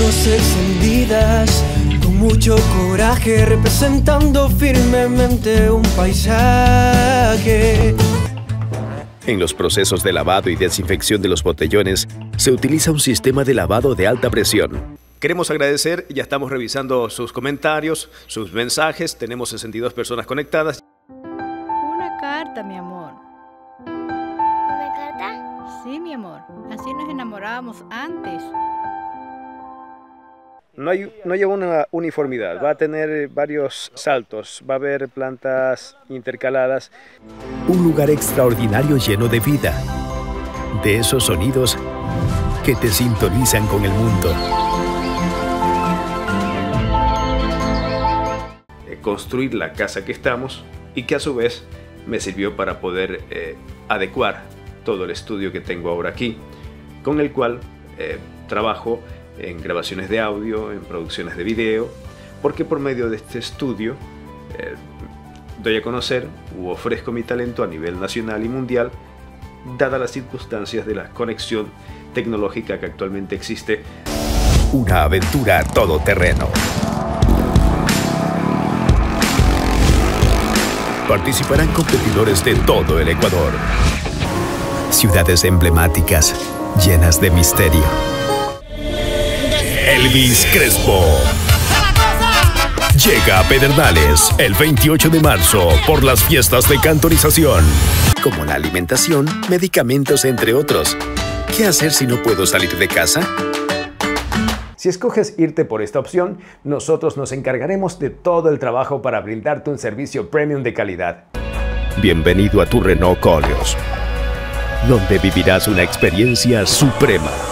manos extendidas, con mucho coraje, representando firmemente un paisaje. En los procesos de lavado y desinfección de los botellones se utiliza un sistema de lavado de alta presión. Queremos agradecer, ya estamos revisando sus comentarios, sus mensajes, tenemos 62 personas conectadas. Una carta, mi amor. ¿Una carta? Sí, mi amor. Así nos enamorábamos antes. No, hay, no lleva una uniformidad, va a tener varios saltos, va a haber plantas intercaladas. Un lugar extraordinario lleno de vida, de esos sonidos que te sintonizan con el mundo. Construir la casa que estamos y que a su vez me sirvió para poder eh, adecuar todo el estudio que tengo ahora aquí, con el cual eh, trabajo en grabaciones de audio, en producciones de video, porque por medio de este estudio eh, doy a conocer u ofrezco mi talento a nivel nacional y mundial, dadas las circunstancias de la conexión tecnológica que actualmente existe. Una aventura todoterreno. Participarán competidores de todo el Ecuador. Ciudades emblemáticas, llenas de misterio Elvis Crespo. Llega a Pedernales el 28 de marzo por las fiestas de cantorización. Como la alimentación, medicamentos, entre otros. ¿Qué hacer si no puedo salir de casa? Si escoges irte por esta opción, nosotros nos encargaremos de todo el trabajo para brindarte un servicio premium de calidad. Bienvenido a tu Renault Coleos, donde vivirás una experiencia suprema.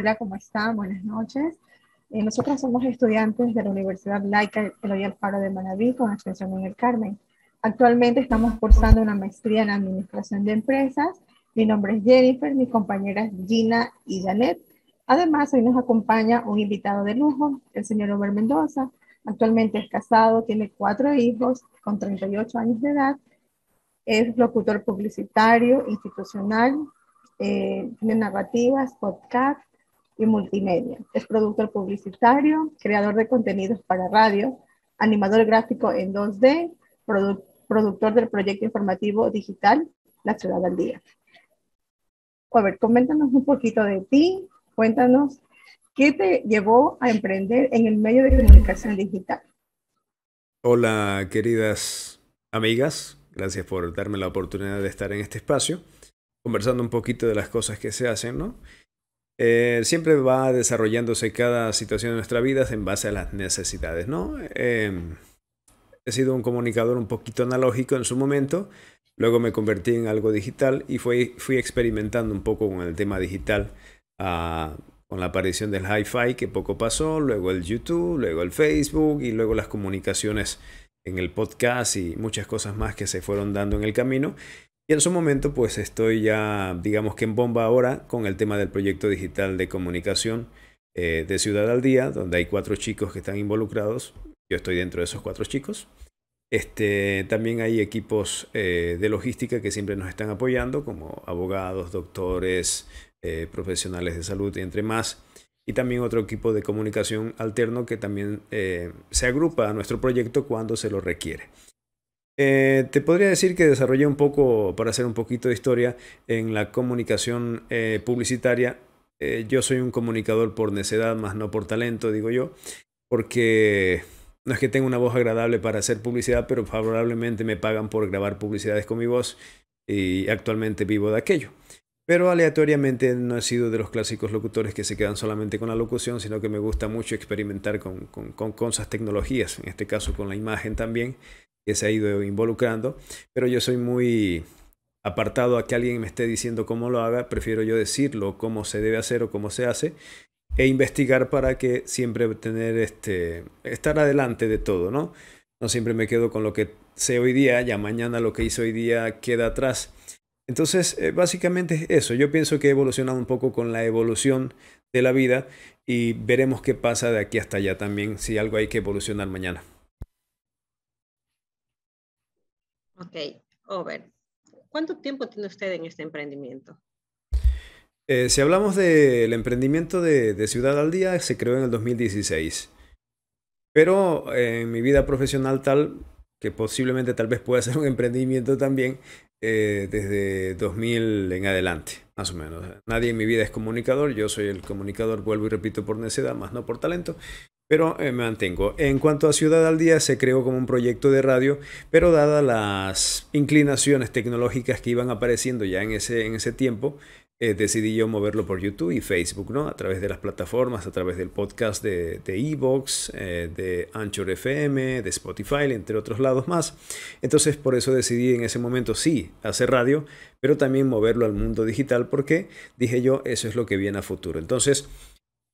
Hola, ¿cómo están? Buenas noches. Eh, nosotros somos estudiantes de la Universidad Laica Eloy Alfaro de Manaví con extensión en el Carmen. Actualmente estamos cursando una maestría en Administración de Empresas. Mi nombre es Jennifer, mis compañeras Gina y Janet. Además, hoy nos acompaña un invitado de lujo, el señor Ober Mendoza. Actualmente es casado, tiene cuatro hijos con 38 años de edad. Es locutor publicitario, institucional, eh, tiene narrativas, podcast, y multimedia. Es productor publicitario, creador de contenidos para radio, animador gráfico en 2D, productor del proyecto informativo digital La Ciudad al Día. A ver, coméntanos un poquito de ti, cuéntanos qué te llevó a emprender en el medio de comunicación digital. Hola, queridas amigas, gracias por darme la oportunidad de estar en este espacio, conversando un poquito de las cosas que se hacen, ¿no? Eh, siempre va desarrollándose cada situación de nuestra vida en base a las necesidades, ¿no? Em, he sido un comunicador un poquito analógico en su momento, luego me convertí en algo digital y fui, experimentando un poco con el tema digital, ah, con la aparición del hi-fi que poco pasó, luego el YouTube, luego el Facebook y luego las comunicaciones en el podcast y muchas cosas más que se fueron dando en el camino. Y en su momento, pues estoy ya, digamos que en bomba ahora con el tema del proyecto digital de comunicación eh, de Ciudad al Día, donde hay cuatro chicos que están involucrados. Yo estoy dentro de esos cuatro chicos. Este, también hay equipos eh, de logística que siempre nos están apoyando, como abogados, doctores, eh, profesionales de salud, entre más. Y también otro equipo de comunicación alterno que también se agrupa a nuestro proyecto cuando se lo requiere. Eh, te podría decir que desarrollé un poco, para hacer un poquito de historia, en la comunicación eh, publicitaria. Eh, yo soy un comunicador por necedad, más no por talento, digo yo, porque no es que tenga una voz agradable para hacer publicidad, pero favorablemente me pagan por grabar publicidades con mi voz y actualmente vivo de aquello. Pero aleatoriamente no he sido de los clásicos locutores que se quedan solamente con la locución, sino que me gusta mucho experimentar con, con, con cosas, tecnologías, en este caso con la imagen también que se ha ido involucrando, pero yo soy muy apartado a que alguien me esté diciendo cómo lo haga, prefiero yo decirlo cómo se debe hacer o cómo se hace e investigar para que siempre tener este estar adelante de todo, ¿no? No siempre me quedo con lo que sé hoy día, ya mañana lo que hice hoy día queda atrás. Entonces, eh, básicamente es eso. Yo pienso que he evolucionado un poco con la evolución de la vida y veremos qué pasa de aquí hasta allá también, si algo hay que evolucionar mañana. Ok, Over. ¿Cuánto tiempo tiene usted en este emprendimiento? Eh, si hablamos del emprendimiento de, de, Ciudad al Día, se creó en el 2016. Pero en mi vida profesional tal, que posiblemente tal vez pueda ser un emprendimiento también, eh, desde 2000 en adelante, más o menos. Nadie en mi vida es comunicador, yo soy el comunicador, vuelvo y repito, por necedad, más no por talento, pero eh, me mantengo. En cuanto a Ciudad al Día, se creó como un proyecto de radio, pero dadas las inclinaciones tecnológicas que iban apareciendo ya en ese, en ese tiempo, eh, decidí yo moverlo por YouTube y Facebook, ¿no? A través de las plataformas, a través del podcast de Evox, de, eh, de Anchor FM, de Spotify, entre otros lados más. Entonces, por eso decidí en ese momento sí hacer radio, pero también moverlo al mundo digital, porque dije yo, eso es lo que viene a futuro. Entonces,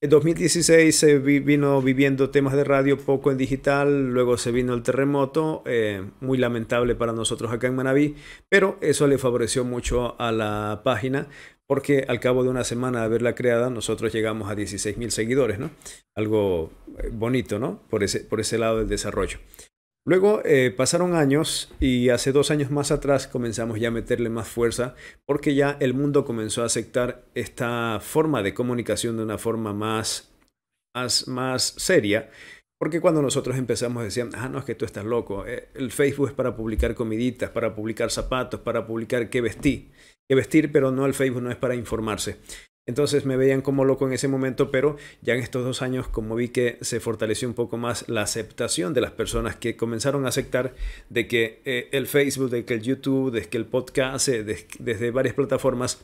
en 2016 se vino viviendo temas de radio poco en digital, luego se vino el terremoto, eh, muy lamentable para nosotros acá en Manabí, pero eso le favoreció mucho a la página porque al cabo de una semana de haberla creada, nosotros llegamos a 16.000 seguidores, ¿no? Algo eh, bonito, ¿no? Por ese, por ese lado del desarrollo. Luego eh, pasaron años y hace dos años más atrás comenzamos ya a meterle más fuerza porque ya el mundo comenzó a aceptar esta forma de comunicación de una forma más, más, más seria. Porque cuando nosotros empezamos decían, ah, no, es que tú estás loco, eh, el Facebook es para publicar comiditas, para publicar zapatos, para publicar qué vestí que vestir, pero no el Facebook no es para informarse. Entonces me veían como loco en ese momento, pero ya en estos dos años, como vi que se fortaleció un poco más la aceptación de las personas que comenzaron a aceptar de que eh, el Facebook, de que el YouTube, de que el podcast, eh, desde varias plataformas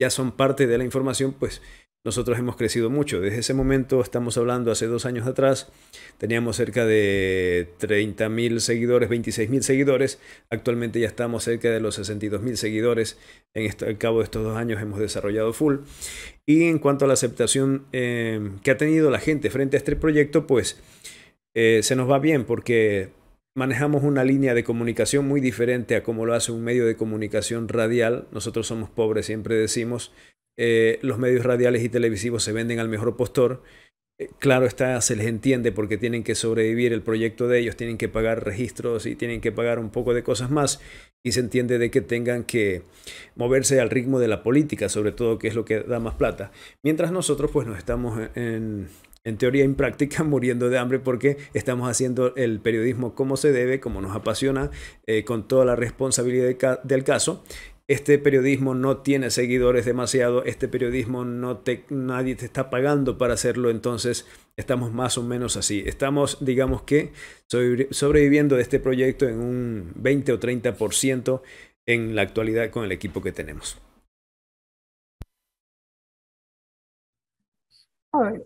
ya son parte de la información, pues nosotros hemos crecido mucho. Desde ese momento, estamos hablando hace dos años atrás, teníamos cerca de 30.000 seguidores, 26.000 seguidores. Actualmente ya estamos cerca de los 62.000 seguidores. En este, al cabo de estos dos años hemos desarrollado full. Y en cuanto a la aceptación eh, que ha tenido la gente frente a este proyecto, pues eh, se nos va bien porque manejamos una línea de comunicación muy diferente a como lo hace un medio de comunicación radial. Nosotros somos pobres, siempre decimos. Eh, los medios radiales y televisivos se venden al mejor postor. Eh, claro está, se les entiende porque tienen que sobrevivir el proyecto de ellos, tienen que pagar registros y tienen que pagar un poco de cosas más y se entiende de que tengan que moverse al ritmo de la política, sobre todo que es lo que da más plata. Mientras nosotros pues nos estamos en, teoría en práctica muriendo de hambre porque estamos haciendo el periodismo como se debe, como nos apasiona, eh, con toda la responsabilidad del caso este periodismo no tiene seguidores demasiado, este periodismo no te, nadie te está pagando para hacerlo, entonces estamos más o menos así. Estamos, digamos que, sobreviviendo de este proyecto en un 20 o 30% en la actualidad con el equipo que tenemos.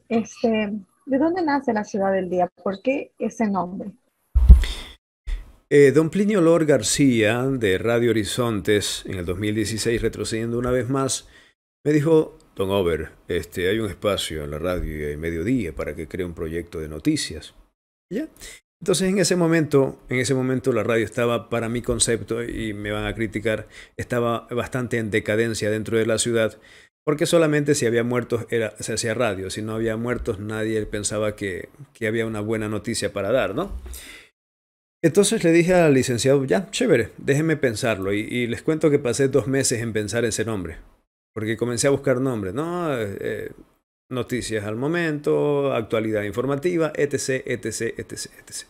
Este, ¿De dónde nace la ciudad del día? ¿Por qué ese nombre? Eh, don Plinio Lor García, de Radio Horizontes, en el 2016, retrocediendo una vez más, me dijo, Don Over, este, hay un espacio en la radio y mediodía para que cree un proyecto de noticias. ¿Ya? Entonces en ese momento, en ese momento la radio estaba, para mi concepto, y me van a criticar, estaba bastante en decadencia dentro de la ciudad, porque solamente si había muertos era, se hacía radio, si no había muertos nadie pensaba que, que había una buena noticia para dar, ¿no? Entonces le dije al licenciado, ya, chévere, déjenme pensarlo. Y, les cuento que pasé dos meses en pensar ese nombre. Porque comencé a buscar nombres, ¿no? Eh, eh, noticias al momento, actualidad informativa, etc, etc, etc, etc.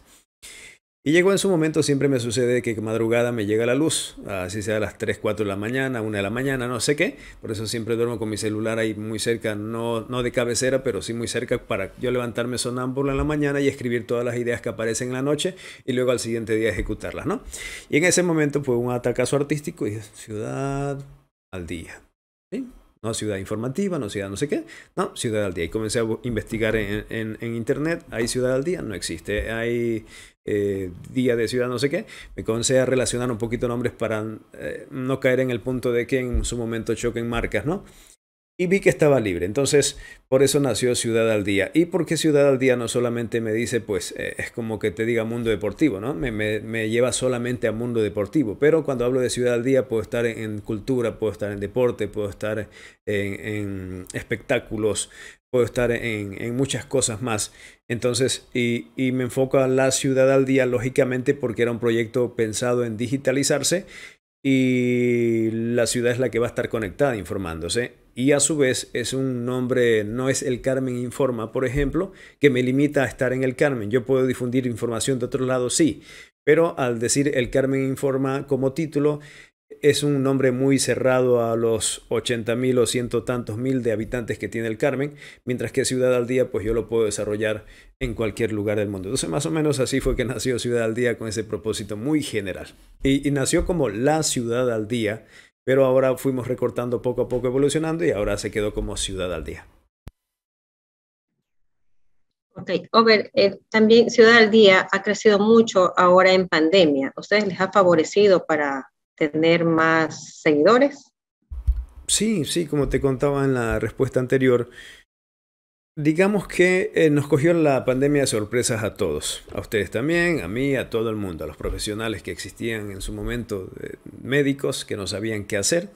Y llegó en su momento, siempre me sucede que madrugada me llega la luz, así sea a las 3, 4 de la mañana, 1 de la mañana, no sé qué. Por eso siempre duermo con mi celular ahí muy cerca, no, no de cabecera, pero sí muy cerca para yo levantarme sonámbulo en la mañana y escribir todas las ideas que aparecen en la noche y luego al siguiente día ejecutarlas, ¿no? Y en ese momento fue un atacazo artístico y ciudad al día. No ciudad informativa, no ciudad no sé qué, no, ciudad al día. Y comencé a investigar en, en, internet, hay ciudad al día, no existe, hay eh, día de ciudad, no sé qué, me comencé a relacionar un poquito nombres para eh, no caer en el punto de que en su momento choquen marcas, ¿no? Y vi que estaba libre, entonces por eso nació Ciudad al Día. ¿Y porque Ciudad al Día no solamente me dice, pues eh, es como que te diga mundo deportivo, ¿no? Me, lleva solamente a mundo deportivo, pero cuando hablo de Ciudad al Día puedo estar en, cultura, puedo estar en deporte, puedo estar en, espectáculos, puedo estar en, muchas cosas más. Entonces, y, y, me enfoco a la ciudad al día, lógicamente, porque era un proyecto pensado en digitalizarse y la ciudad es la que va a estar conectada, informándose. Y a su vez es un nombre, no es el Carmen Informa, por ejemplo, que me limita a estar en el Carmen. Yo puedo difundir información de otro lado, sí, pero al decir el Carmen Informa como título, es un nombre muy cerrado a los 80 mil o ciento tantos mil de habitantes que tiene el Carmen, mientras que Ciudad al Día, pues yo lo puedo desarrollar en cualquier lugar del mundo. Entonces, más o menos así fue que nació Ciudad al Día con ese propósito muy general. Y, y nació como la Ciudad al Día, pero ahora fuimos recortando poco a poco, evolucionando y ahora se quedó como Ciudad al Día. Ok, Over, eh, también Ciudad al Día ha crecido mucho ahora en pandemia. ¿Ustedes les ha favorecido para tener más seguidores? Sí, sí, como te contaba en la respuesta anterior, digamos que eh, nos cogió la pandemia de sorpresas a todos, a ustedes también, a mí, a todo el mundo, a los profesionales que existían en su momento, médicos que no sabían qué hacer.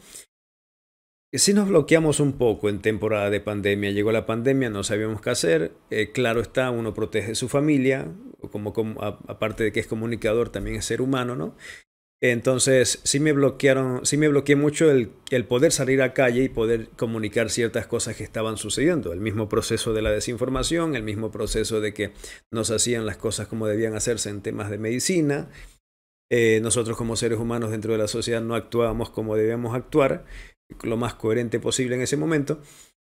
Y sí nos bloqueamos un poco en temporada de pandemia. Llegó la pandemia, no sabíamos qué hacer. Eh, claro está, uno protege su familia, como, como aparte de que es comunicador, también es ser humano, ¿no? Entonces, sí me bloquearon, sí me bloqueé mucho el, poder salir a calle y poder comunicar ciertas cosas que estaban sucediendo. El mismo proceso de la desinformación, el mismo proceso de que nos hacían las cosas como debían hacerse en temas de medicina. Eh, nosotros como seres humanos dentro de la sociedad no actuábamos como debíamos actuar, lo más coherente posible en ese momento.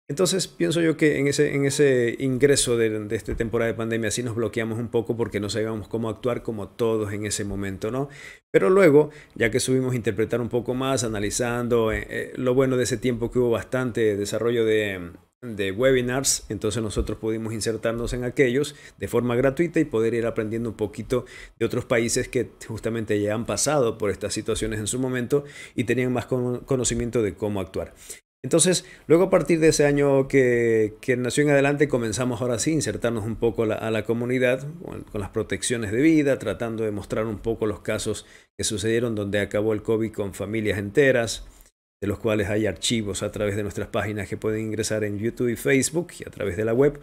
Entonces pienso yo que en ese, en ese ingreso de, de, esta temporada de pandemia sí nos bloqueamos un poco porque no sabíamos cómo actuar como todos en ese momento, ¿no? Pero luego, ya que subimos a interpretar un poco más, analizando eh, eh, lo bueno de ese tiempo que hubo bastante desarrollo de, de webinars, entonces nosotros pudimos insertarnos en aquellos de forma gratuita y poder ir aprendiendo un poquito de otros países que justamente ya han pasado por estas situaciones en su momento y tenían más conocimiento de cómo actuar. Entonces, luego a partir de ese año que, nació en adelante, comenzamos ahora sí a insertarnos un poco a la comunidad con, con, las protecciones de vida, tratando de mostrar un poco los casos que sucedieron donde acabó el COVID con familias enteras, de los cuales hay archivos a través de nuestras páginas que pueden ingresar en YouTube y Facebook y a través de la web.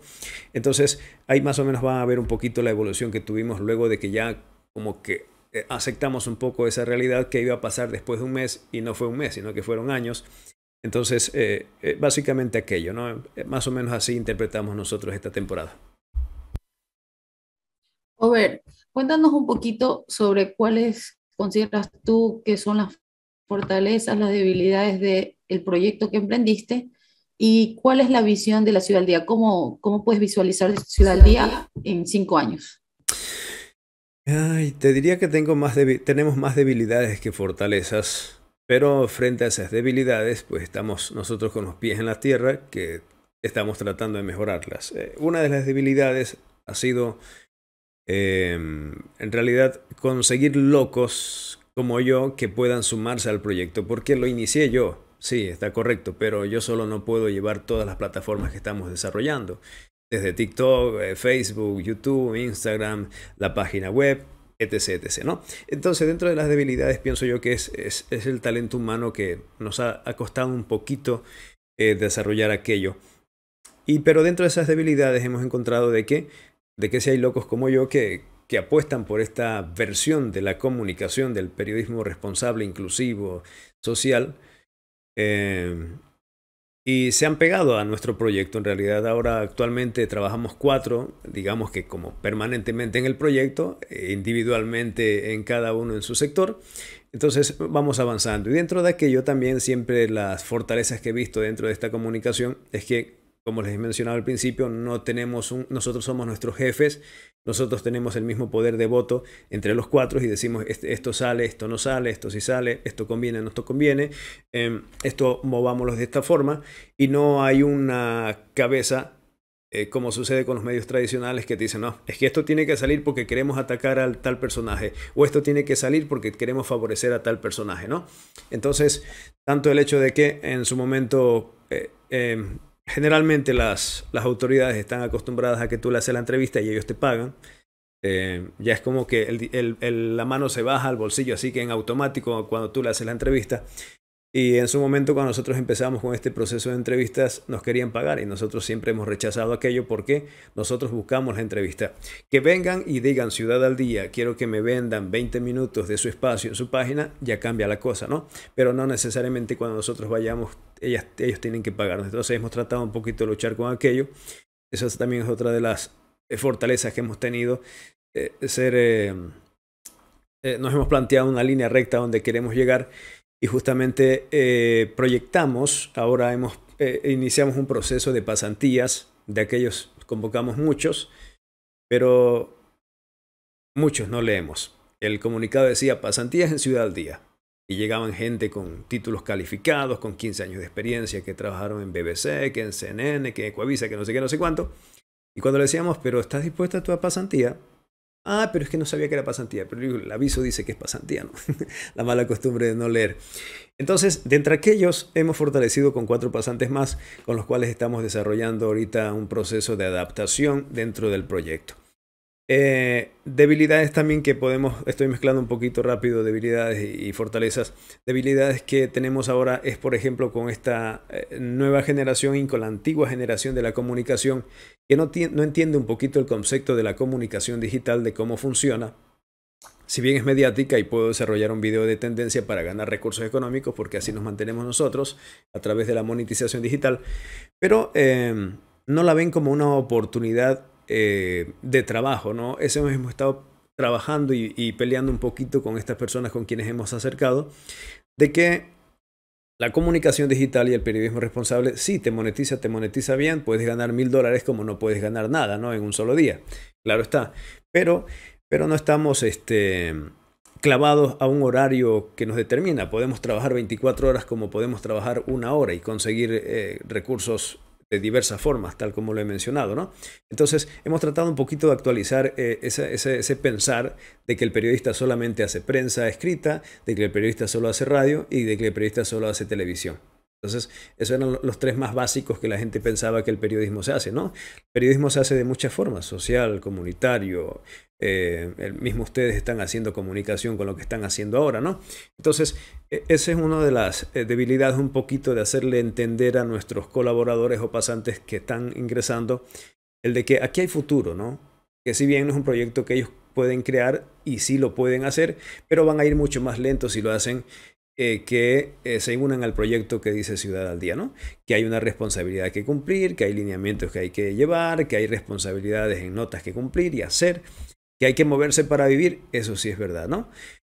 Entonces, ahí más o menos va a ver un poquito la evolución que tuvimos luego de que ya como que eh, aceptamos un poco esa realidad que iba a pasar después de un mes y no fue un mes, sino que fueron años entonces, eh, eh, básicamente aquello, ¿no? Eh, más o menos así interpretamos nosotros esta temporada. Over, cuéntanos un poquito sobre cuáles consideras tú que son las fortalezas, las debilidades del proyecto que emprendiste y cuál es la visión de la Ciudad al Día. ¿Cómo, cómo puedes visualizar Ciudad al Día en cinco años? Ay, te diría que tengo más tenemos más debilidades que fortalezas. Pero frente a esas debilidades, pues estamos nosotros con los pies en la tierra que estamos tratando de mejorarlas. Eh, una de las debilidades ha sido, eh, en realidad, conseguir locos como yo que puedan sumarse al proyecto, porque lo inicié yo. Sí, está correcto, pero yo solo no puedo llevar todas las plataformas que estamos desarrollando. Desde TikTok, eh, Facebook, YouTube, Instagram, la página web, etc, ¿no? Entonces, dentro de las debilidades, pienso yo que es, es, el talento humano que nos ha, ha costado un poquito eh, desarrollar aquello. Y, pero dentro de esas debilidades hemos encontrado de que, de que si hay locos como yo que, que apuestan por esta versión de la comunicación, del periodismo responsable, inclusivo, social, eh, y se han pegado a nuestro proyecto. En realidad ahora actualmente trabajamos cuatro, digamos que como permanentemente en el proyecto, eh, individualmente en cada uno en su sector. Entonces vamos avanzando. Y dentro de aquello también siempre las fortalezas que he visto dentro de esta comunicación es que como les he mencionado al principio, no tenemos nosotros somos nuestros jefes, nosotros tenemos el mismo poder de voto entre los cuatro y decimos este, esto sale, esto no sale, esto sí sale, esto conviene, no esto conviene, eh, esto movámoslo de esta forma y no hay una cabeza eh, como sucede con los medios tradicionales que te dicen, no, es que esto tiene que salir porque queremos atacar al tal personaje, o esto tiene que salir porque queremos favorecer a tal personaje, ¿no? Entonces, tanto el hecho de que en su momento eh, em, generalmente las, las autoridades están acostumbradas a que tú le haces la entrevista y ellos te pagan. Eh, ya es como que la mano se baja al bolsillo, así que en automático cuando tú le haces la entrevista. Y en su momento, cuando nosotros empezamos con este proceso de entrevistas, nos querían pagar y nosotros siempre hemos rechazado aquello porque nosotros buscamos la entrevista. Que vengan y digan Ciudad al Día, quiero que me vendan 20 minutos de su espacio en su página, ya cambia la cosa, ¿no? Pero no necesariamente cuando nosotros vayamos, ellas, ellos tienen que pagarnos. Entonces hemos tratado un poquito de luchar con aquello. Esa también es otra de las eh, fortalezas que hemos tenido. Eh, ser, eh, nos hemos planteado una línea recta donde queremos llegar y justamente eh, proyectamos, ahora hemos, eh, iniciamos un proceso de pasantías, de aquellos convocamos muchos, pero muchos no leemos. El comunicado decía pasantías en Ciudad al Día. Y llegaban gente con títulos calificados, con 15 años de experiencia, que trabajaron en BBC, que en CNN, que en Ecuavisa, que no sé qué, no sé cuánto. Y cuando le decíamos, pero ¿estás dispuesta a tu pasantía? Ah, pero es que no sabía que era pasantía, pero el aviso dice que es pasantía, ¿no? La mala costumbre de no leer. Entonces, de entre aquellos, hemos fortalecido con cuatro pasantes más, con los cuales estamos desarrollando ahorita un proceso de adaptación dentro del proyecto. Eh, debilidades también que podemos, estoy mezclando un poquito rápido debilidades y, fortalezas. Debilidades que tenemos ahora es, por ejemplo, con esta eh, nueva generación y con la antigua generación de la comunicación, que no, no entiende un poquito el concepto de la comunicación digital, de cómo funciona. Si bien es mediática y puedo desarrollar un video de tendencia para ganar recursos económicos, porque así nos mantenemos nosotros a través de la monetización digital, pero eh, no la ven como una oportunidad eh, de trabajo, ¿no? Eso hemos estado trabajando y, peleando un poquito con estas personas con quienes hemos acercado, de que la comunicación digital y el periodismo responsable, sí, te monetiza, te monetiza bien, puedes ganar mil dólares como no puedes ganar nada, ¿no? En un solo día, claro está, pero, pero no estamos, este clavados a un horario que nos determina. Podemos trabajar 24 horas como podemos trabajar una hora y conseguir eh, recursos de diversas formas, tal como lo he mencionado, ¿no? Entonces, hemos tratado un poquito de actualizar eh, ese, ese, pensar de que el periodista solamente hace prensa escrita, de que el periodista solo hace radio y de que el periodista solo hace televisión. Entonces, esos eran los tres más básicos que la gente pensaba que el periodismo se hace, ¿no? El periodismo se hace de muchas formas, social, comunitario, eh, el mismo ustedes están haciendo comunicación con lo que están haciendo ahora, ¿no? Entonces, e, esa es una de las eh, debilidades un poquito de hacerle entender a nuestros colaboradores o pasantes que están ingresando, el de que aquí hay futuro, ¿no? Que si bien es un proyecto que ellos pueden crear y sí lo pueden hacer, pero van a ir mucho más lentos si lo hacen eh, que eh, se unan al proyecto que dice Ciudad al Día, ¿no? Que hay una responsabilidad que cumplir, que hay lineamientos que hay que llevar, que hay responsabilidades en notas que cumplir y hacer, que hay que moverse para vivir, eso sí es verdad, ¿no?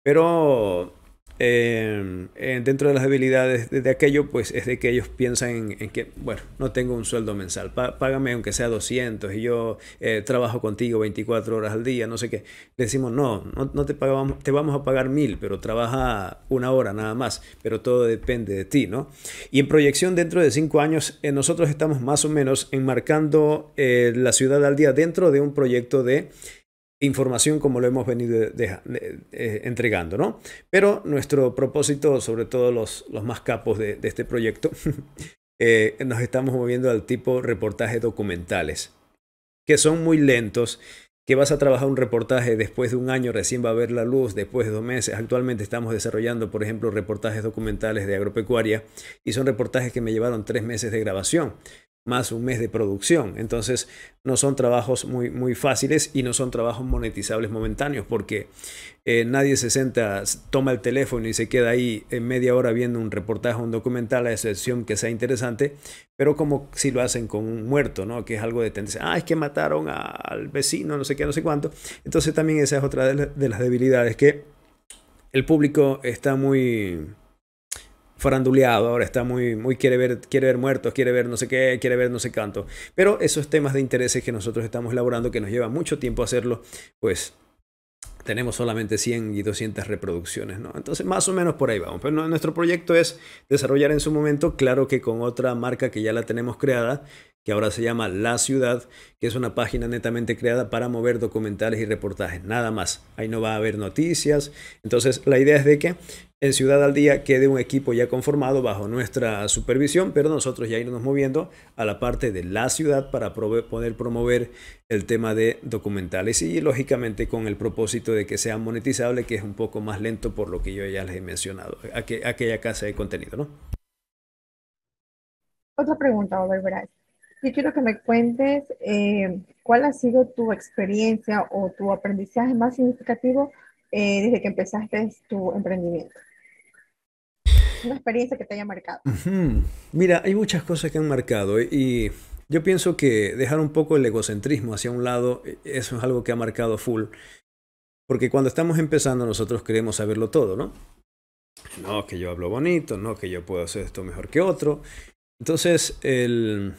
Pero Em, dentro de las habilidades de, aquello, pues es de que ellos piensan en, que, bueno, no tengo un sueldo mensal, págame aunque sea 200 y yo eh, trabajo contigo 24 horas al día, no sé qué. Decimos, no, no, te, pagamos, te vamos a pagar mil, pero trabaja una hora nada más, pero todo depende de ti, ¿no? Y en proyección dentro de cinco años, eh, nosotros estamos más o menos enmarcando eh, la ciudad al día dentro de un proyecto de información como lo hemos venido eh, entregando, ¿no? Pero nuestro propósito, sobre todo los, más capos de, este proyecto, eh, nos estamos moviendo al tipo reportajes documentales, que son muy lentos, que vas a trabajar un reportaje después de un año, recién va a ver la luz, después de dos meses. Actualmente estamos desarrollando, por ejemplo, reportajes documentales de agropecuaria y son reportajes que me llevaron tres meses de grabación más un mes de producción. Entonces no son trabajos muy, muy fáciles y no son trabajos monetizables momentáneos porque eh, nadie se senta, toma el teléfono y se queda ahí en media hora viendo un reportaje, un documental, a excepción que sea interesante, pero como si lo hacen con un muerto, ¿no? Que es algo de tendencia. Ah, es que mataron al vecino, no sé qué, no sé cuánto. Entonces también esa es otra de las debilidades que el público está muy faranduleado, ahora está muy, muy quiere ver, quiere ver muertos, quiere ver no sé qué, quiere ver no sé cuánto. Pero esos temas de intereses que nosotros estamos elaborando, que nos lleva mucho tiempo hacerlo, pues tenemos solamente 100 y 200 reproducciones, ¿no? Entonces, más o menos por ahí vamos. Pero nuestro proyecto es desarrollar en su momento, claro que con otra marca que ya la tenemos creada, que ahora se llama La Ciudad, que es una página netamente creada para mover documentales y reportajes, nada más. Ahí no va a haber noticias. Entonces, la idea es de que en Ciudad al Día quede un equipo ya conformado bajo nuestra supervisión, pero nosotros ya irnos moviendo a la parte de la ciudad para poder promover el tema de documentales y lógicamente con el propósito de que sea monetizable, que es un poco más lento por lo que yo ya les he mencionado, aquella casa de contenido, ¿no? Otra pregunta, Robert Yo quiero que me cuentes eh, cuál ha sido tu experiencia o tu aprendizaje más significativo eh, desde que empezaste tu emprendimiento. Una experiencia que te haya marcado. Mira, hay muchas cosas que han marcado y yo pienso que dejar un poco el egocentrismo hacia un lado, e, eso es algo que ha marcado full. Porque cuando estamos empezando nosotros queremos saberlo todo, ¿no? No, que yo hablo bonito, no, que yo puedo hacer esto mejor que otro. Entonces, el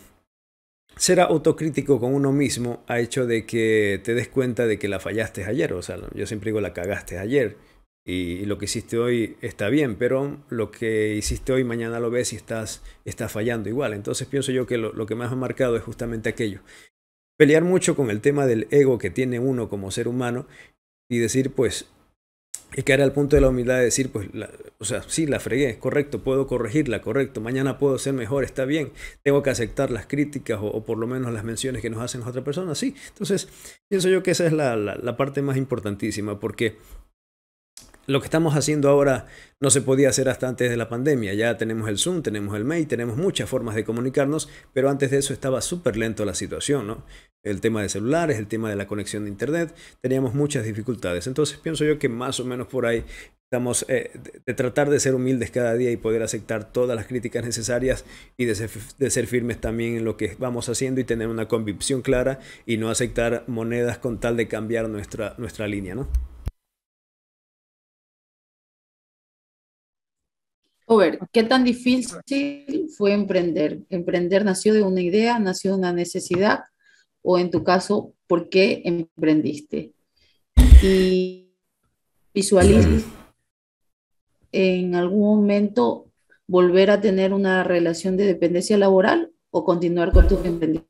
ser autocrítico con uno mismo ha hecho de que te des cuenta de que la fallaste ayer. O sea, yo siempre digo la cagaste ayer. Y, lo que hiciste hoy está bien, pero lo que hiciste hoy mañana lo ves y estás, estás fallando igual. Entonces pienso yo que lo, lo que más ha marcado es justamente aquello. Pelear mucho con el tema del ego que tiene uno como ser humano y decir, pues, y caer al punto de la humildad de decir, pues, o sea, sí, la fregué, correcto, puedo corregirla, correcto, mañana puedo ser mejor, está bien, tengo que aceptar las críticas o, por lo menos las menciones que nos hacen otras personas, sí. Entonces, pienso yo que esa es la, la parte más importantísima, porque lo que estamos haciendo ahora no se podía hacer hasta antes de la pandemia. Ya tenemos el Zoom, tenemos el mail, tenemos muchas formas de comunicarnos, pero antes de eso estaba súper lento la situación, ¿no? El tema de celulares, el tema de la conexión de Internet, teníamos muchas dificultades. Entonces pienso yo que más o menos por ahí estamos eh, de, tratar de ser humildes cada día y poder aceptar todas las críticas necesarias y de ser, de ser, firmes también en lo que vamos haciendo y tener una convicción clara y no aceptar monedas con tal de cambiar nuestra, nuestra línea, ¿no? Ver, ¿qué tan difícil fue emprender? ¿Emprender nació de una idea, nació de una necesidad? O en tu caso, ¿por qué emprendiste? Y visualiza en algún momento volver a tener una relación de dependencia laboral o continuar con tu emprendimiento.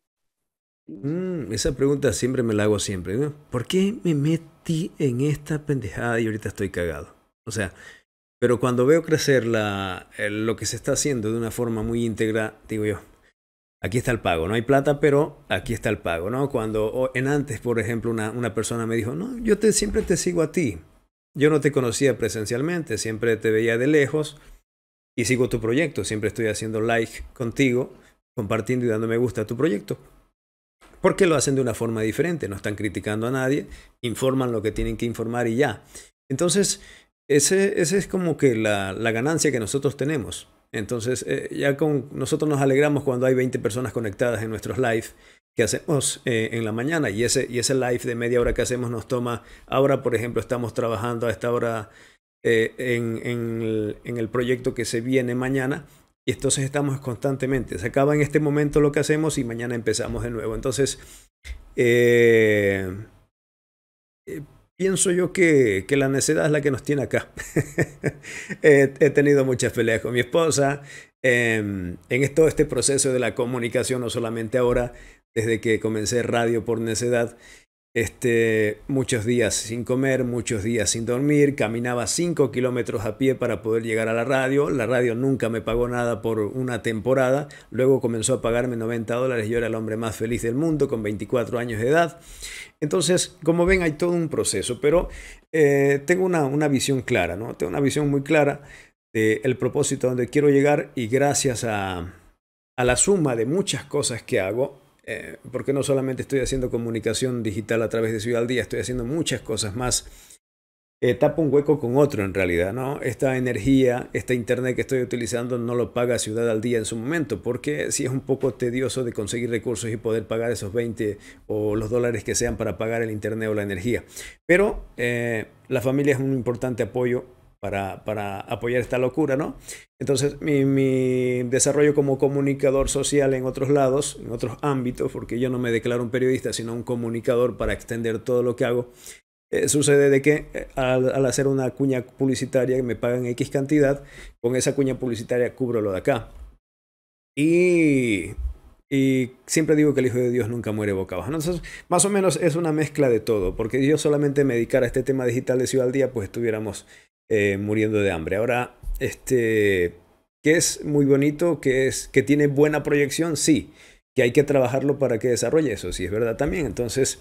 Mm, esa pregunta siempre me la hago siempre. ¿Por qué me metí en esta pendejada y ahorita estoy cagado? O sea, pero cuando veo crecer la, lo que se está haciendo de una forma muy íntegra, digo yo, aquí está el pago. No hay plata, pero aquí está el pago. ¿no? Cuando en antes, por ejemplo, una, una persona me dijo, no, yo te, siempre te sigo a ti. Yo no te conocía presencialmente, siempre te veía de lejos y sigo tu proyecto. Siempre estoy haciendo like contigo, compartiendo y dando me gusta a tu proyecto. Porque lo hacen de una forma diferente, no están criticando a nadie, informan lo que tienen que informar y ya. Entonces, ese, ese es como que la, la, ganancia que nosotros tenemos. Entonces, eh, ya con nosotros nos alegramos cuando hay 20 personas conectadas en nuestros live que hacemos eh, en la mañana y ese, y ese live de media hora que hacemos nos toma, ahora por ejemplo estamos trabajando a esta hora eh, en, el, en, el, proyecto que se viene mañana y entonces estamos constantemente, se acaba en este momento lo que hacemos y mañana empezamos de nuevo. Entonces, eh, Pienso yo que, que, la necedad es la que nos tiene acá. he, tenido muchas peleas con mi esposa em, en todo este proceso de la comunicación, no solamente ahora, desde que comencé radio por necedad, este, muchos días sin comer, muchos días sin dormir, caminaba 5 kilómetros a pie para poder llegar a la radio, la radio nunca me pagó nada por una temporada, luego comenzó a pagarme 90 dólares, yo era el hombre más feliz del mundo con 24 años de edad, entonces, como ven, hay todo un proceso, pero eh, tengo una, una, visión clara, ¿no? Tengo una visión muy clara del propósito a donde quiero llegar y gracias a, a la suma de muchas cosas que hago, eh, porque no solamente estoy haciendo comunicación digital a través de Ciudad al Día, estoy haciendo muchas cosas más. Eh, tapa un hueco con otro en realidad, ¿no? Esta energía, este internet que estoy utilizando no lo paga Ciudad al Día en su momento, porque sí es un poco tedioso de conseguir recursos y poder pagar esos 20 o los dólares que sean para pagar el internet o la energía. Pero eh, la familia es un importante apoyo para, para, apoyar esta locura, ¿no? Entonces, mi, mi, desarrollo como comunicador social en otros lados, en otros ámbitos, porque yo no me declaro un periodista, sino un comunicador para extender todo lo que hago, eh, sucede de que eh, al, al, hacer una cuña publicitaria me pagan X cantidad, con esa cuña publicitaria cubro lo de acá. Y y siempre digo que el Hijo de Dios nunca muere boca abajo. Entonces, más o menos es una mezcla de todo, porque yo solamente me dedicara a este tema digital de Ciudad al Día, pues estuviéramos eh, muriendo de hambre. Ahora, este, que es muy bonito, que, es, que tiene buena proyección, sí que hay que trabajarlo para que desarrolle eso, sí es verdad también. Entonces,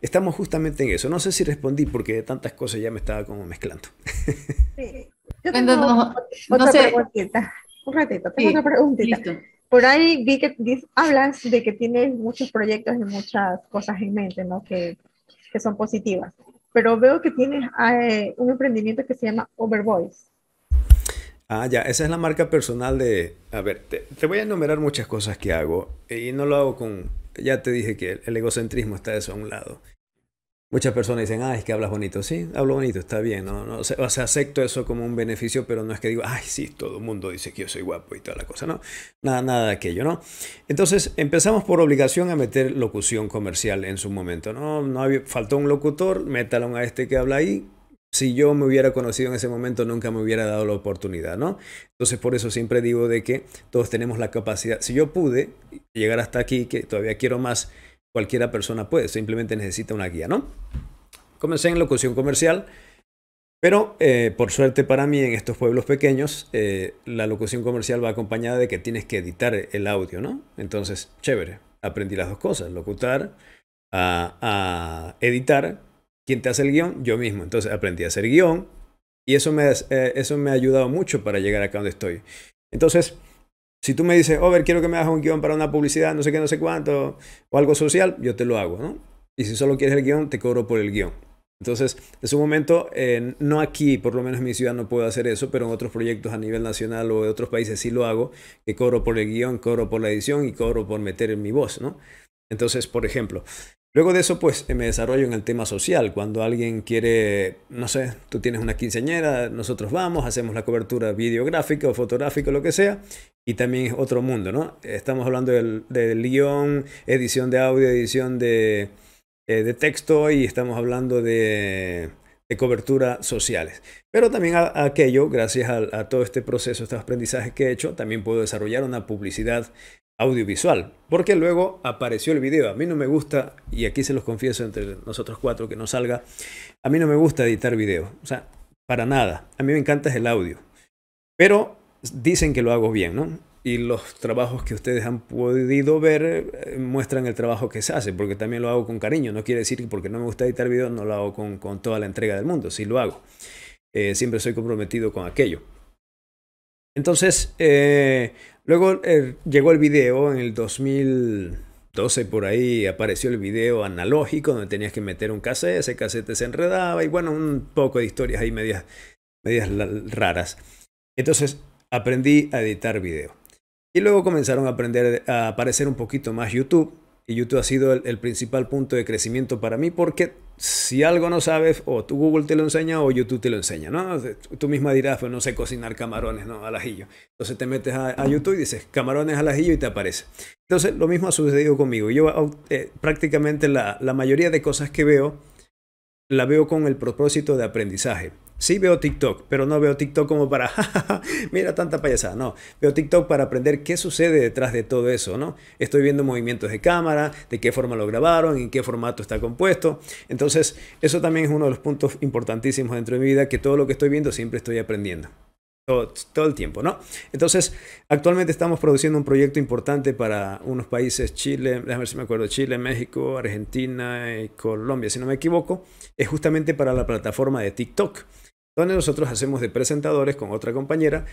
estamos justamente en eso. No sé si respondí porque de tantas cosas ya me estaba como mezclando. Sí. Yo tengo otra preguntita. Un ratito, tengo otra preguntita. Por ahí vi que hablas de que tienes muchos proyectos y muchas cosas en mente, ¿no? Que, que son positivas. Pero veo que tienes eh, un emprendimiento que se llama Overvoice. Ah, ya, esa es la marca personal de... A ver, te, voy a enumerar muchas cosas que hago y no lo hago con... Ya te dije que el egocentrismo está eso a un lado. Muchas personas dicen, ay, es que hablas bonito. Sí, hablo bonito, está bien. ¿no? no o sea, acepto eso como un beneficio, pero no es que digo, ay, sí, todo el mundo dice que yo soy guapo y toda la cosa, ¿no? Nada, nada de aquello, ¿no? Entonces, empezamos por obligación a meter locución comercial en su momento, ¿no? no había, faltó un locutor, métalo a este que habla ahí, si yo me hubiera conocido en ese momento, nunca me hubiera dado la oportunidad, ¿no? Entonces, por eso siempre digo de que todos tenemos la capacidad. Si yo pude llegar hasta aquí, que todavía quiero más, cualquiera persona puede, simplemente necesita una guía, ¿no? Comencé en locución comercial, pero eh, por suerte para mí en estos pueblos pequeños, eh, la locución comercial va acompañada de que tienes que editar el audio, ¿no? Entonces, chévere, aprendí las dos cosas, locutar, a, editar ¿Quién te hace el guion? Yo mismo. Entonces aprendí a hacer guion y eso me, eh, eso me ha ayudado mucho para llegar acá donde estoy. Entonces, si tú me dices, Over, quiero que me hagas un guion para una publicidad, no sé qué, no sé cuánto, o algo social, yo te lo hago, ¿no? Y si solo quieres el guion, te cobro por el guion. Entonces, en su momento, no aquí, por lo menos en mi ciudad no puedo hacer eso, pero en otros proyectos a nivel nacional o de otros países sí lo hago, que cobro por el guion, cobro por la edición y cobro por meter en mi voz, ¿no? Entonces, por ejemplo, Luego de eso, pues me desarrollo en el tema social. Cuando alguien quiere, no sé, tú tienes una quinceañera, nosotros vamos, hacemos la cobertura videográfica o fotográfica, lo que sea, y también es otro mundo, ¿no? Estamos hablando del, guion, edición de audio, edición de, eh, de texto y estamos hablando de, de cobertura sociales. Pero también a, aquello, gracias a, a, todo este proceso, estos aprendizajes que he hecho, también puedo desarrollar una publicidad audiovisual, porque luego apareció el video. A mí no me gusta, y aquí se los confieso entre nosotros cuatro que no salga, a mí no me gusta editar video, o sea, para nada. A mí me encanta el audio, pero dicen que lo hago bien, ¿no? Y los trabajos que ustedes han podido ver eh, muestran el trabajo que se hace, porque también lo hago con cariño. No quiere decir que porque no me gusta editar video no lo hago con, con toda la entrega del mundo, sí lo hago. Eh, siempre soy comprometido con aquello. Entonces, eh, Luego llegó el video en el 2012 por ahí apareció el video analógico donde tenías que meter un cassette, ese cassette se enredaba y bueno, un poco de historias ahí medias, medias raras. Entonces aprendí a editar video. Y luego comenzaron a aprender a aparecer un poquito más YouTube y YouTube ha sido el, principal punto de crecimiento para mí porque si algo no sabes, o tu Google te lo enseña o YouTube te lo enseña, ¿no? Tú misma dirás, pues no sé cocinar camarones, ¿no? Al ajillo. Entonces te metes a, YouTube y dices camarones al ajillo y te aparece. Entonces lo mismo ha sucedido conmigo. Yo eh, prácticamente la, la mayoría de cosas que veo, la veo con el propósito de aprendizaje. Sí veo TikTok, pero no veo TikTok como para, mira tanta payasada, no. Veo TikTok para aprender qué sucede detrás de todo eso, ¿no? Estoy viendo movimientos de cámara, de qué forma lo grabaron, en qué formato está compuesto. Entonces, eso también es uno de los puntos importantísimos dentro de mi vida, que todo lo que estoy viendo siempre estoy aprendiendo. Todo, todo, el tiempo, ¿no? Entonces, actualmente estamos produciendo un proyecto importante para unos países, Chile, déjame ver si me acuerdo, Chile, México, Argentina y Colombia, si no me equivoco, es justamente para la plataforma de TikTok donde nosotros hacemos de presentadores con otra compañera.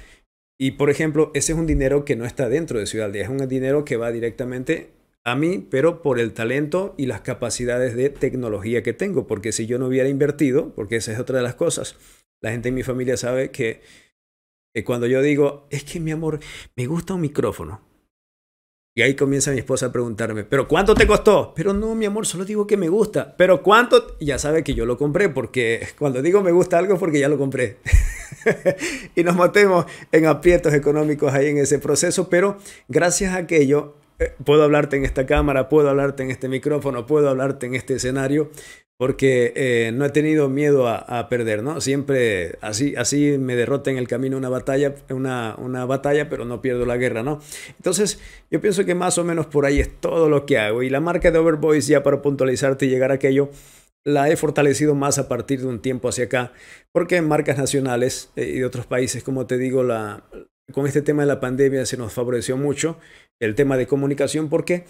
Y por ejemplo, ese es un dinero que no está dentro de Ciudad Día, es un dinero que va directamente a mí, pero por el talento y las capacidades de tecnología que tengo, porque si yo no hubiera invertido, porque esa es otra de las cosas, la gente en mi familia sabe que cuando yo digo, es que mi amor, me gusta un micrófono, y ahí comienza mi esposa a preguntarme, ¿pero cuánto te costó? Pero no, mi amor, solo digo que me gusta. ¿Pero cuánto? Ya sabe que yo lo compré, porque cuando digo me gusta algo, porque ya lo compré. y nos matemos en aprietos económicos ahí en ese proceso, pero gracias a aquello, eh, puedo hablarte en esta cámara, puedo hablarte en este micrófono, puedo hablarte en este escenario, porque eh, no he tenido miedo a, perder, ¿no? Siempre así, así me derrota en el camino una batalla, una, una batalla, pero no pierdo la guerra, ¿no? Entonces, yo pienso que más o menos por ahí es todo lo que hago. Y la marca de Overvoice, ya para puntualizarte y llegar a aquello, la he fortalecido más a partir de un tiempo hacia acá, porque en marcas nacionales eh, y de otros países, como te digo, la, con este tema de la pandemia se nos favoreció mucho el tema de comunicación, porque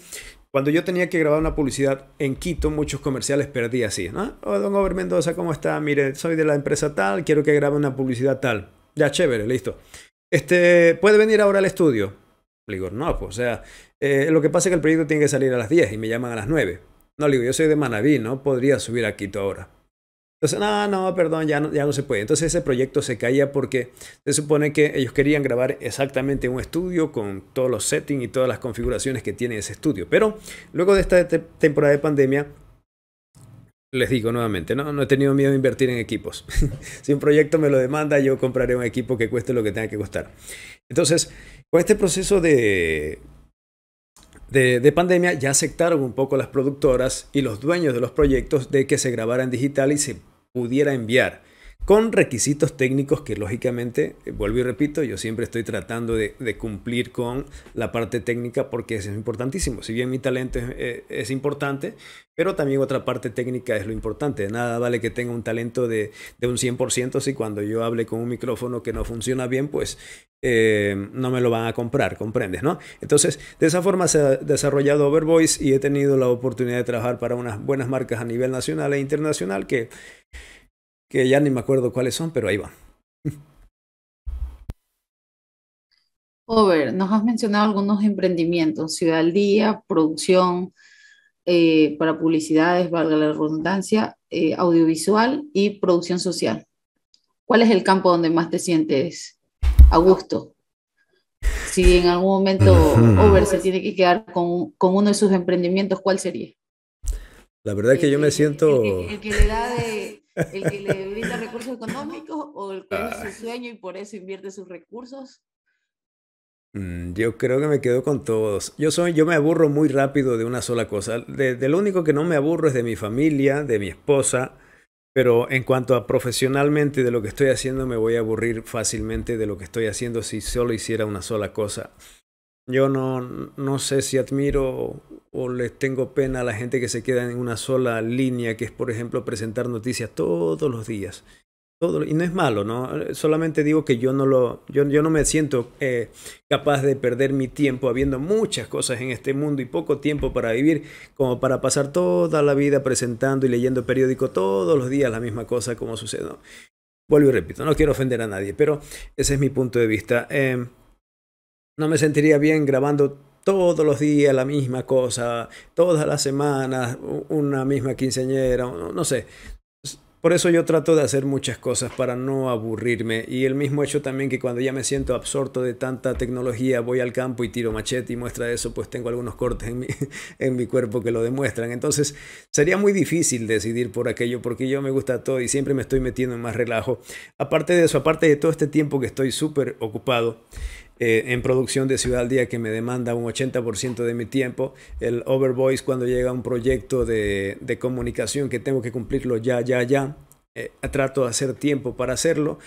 cuando yo tenía que grabar una publicidad en Quito, muchos comerciales perdí así, ¿no? Oh, don Over Mendoza, ¿cómo está? Mire, soy de la empresa tal, quiero que grabe una publicidad tal. Ya, chévere, listo. Este, ¿puede venir ahora al estudio? Le digo, no, pues, o sea, eh, lo que pasa es que el proyecto tiene que salir a las 10 y me llaman a las 9. No, le digo, yo soy de Manaví, no podría subir a Quito ahora. Entonces, no, no, perdón, ya no, ya no se puede. Entonces ese proyecto se caía porque se supone que ellos querían grabar exactamente un estudio con todos los settings y todas las configuraciones que tiene ese estudio. Pero luego de esta temporada de pandemia, les digo nuevamente, no, no he tenido miedo de invertir en equipos. si un proyecto me lo demanda, yo compraré un equipo que cueste lo que tenga que costar. Entonces, con este proceso de, de, de, pandemia ya aceptaron un poco las productoras y los dueños de los proyectos de que se grabara en digital y se pudiera enviar con requisitos técnicos que lógicamente, eh, vuelvo y repito, yo siempre estoy tratando de, cumplir con la parte técnica porque eso es importantísimo. Si bien mi talento es, eh, es, importante, pero también otra parte técnica es lo importante. Nada vale que tenga un talento de, de un 100% si cuando yo hable con un micrófono que no funciona bien, pues eh, no me lo van a comprar, ¿comprendes? ¿no? Entonces, de esa forma se ha desarrollado Overvoice y he tenido la oportunidad de trabajar para unas buenas marcas a nivel nacional e internacional que que ya ni me acuerdo cuáles son, pero ahí va. Over, nos has mencionado algunos emprendimientos, Ciudad al Día, producción eh, para publicidades, valga la redundancia, eh, audiovisual y producción social. ¿Cuál es el campo donde más te sientes a gusto? Si en algún momento Over se tiene que quedar con, con uno de sus emprendimientos, ¿cuál sería? La verdad es que yo me siento... el que le da de el que le brinda recursos económicos o el que es su sueño y por eso invierte sus recursos? Mm, yo creo que me quedo con todos. Yo soy, yo me aburro muy rápido de una sola cosa. De, lo único que no me aburro es de mi familia, de mi esposa. Pero en cuanto a profesionalmente de lo que estoy haciendo, me voy a aburrir fácilmente de lo que estoy haciendo si solo hiciera una sola cosa. Yo no, no sé si admiro o les tengo pena a la gente que se queda en una sola línea, que es, por ejemplo, presentar noticias todos los días. Todo, y no es malo, ¿no? Solamente digo que yo no lo, yo, yo no me siento eh, capaz de perder mi tiempo habiendo muchas cosas en este mundo y poco tiempo para vivir, como para pasar toda la vida presentando y leyendo periódico todos los días la misma cosa como sucede. Vuelvo y repito, no quiero ofender a nadie, pero ese es mi punto de vista. Eh, no me sentiría bien grabando todos los días la misma cosa, todas las semanas una misma quinceañera, no, sé. Por eso yo trato de hacer muchas cosas para no aburrirme y el mismo hecho también que cuando ya me siento absorto de tanta tecnología voy al campo y tiro machete y muestra eso, pues tengo algunos cortes en mi, en mi cuerpo que lo demuestran. Entonces sería muy difícil decidir por aquello porque yo me gusta todo y siempre me estoy metiendo en más relajo. Aparte de eso, aparte de todo este tiempo que estoy súper ocupado, eh, en producción de Ciudad al Día que me demanda un 80% de mi tiempo. El Overvoice cuando llega un proyecto de, de comunicación que tengo que cumplirlo ya, ya, ya. Eh, trato de hacer tiempo para hacerlo.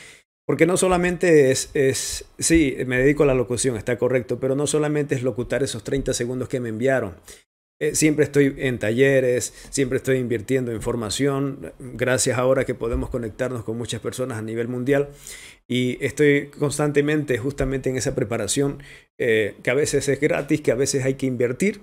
Porque no solamente es, es, sí, me dedico a la locución, está correcto, pero no solamente es locutar esos 30 segundos que me enviaron. Eh, siempre estoy en talleres, siempre estoy invirtiendo en formación, gracias ahora que podemos conectarnos con muchas personas a nivel mundial y estoy constantemente justamente en esa preparación eh, que a veces es gratis, que a veces hay que invertir.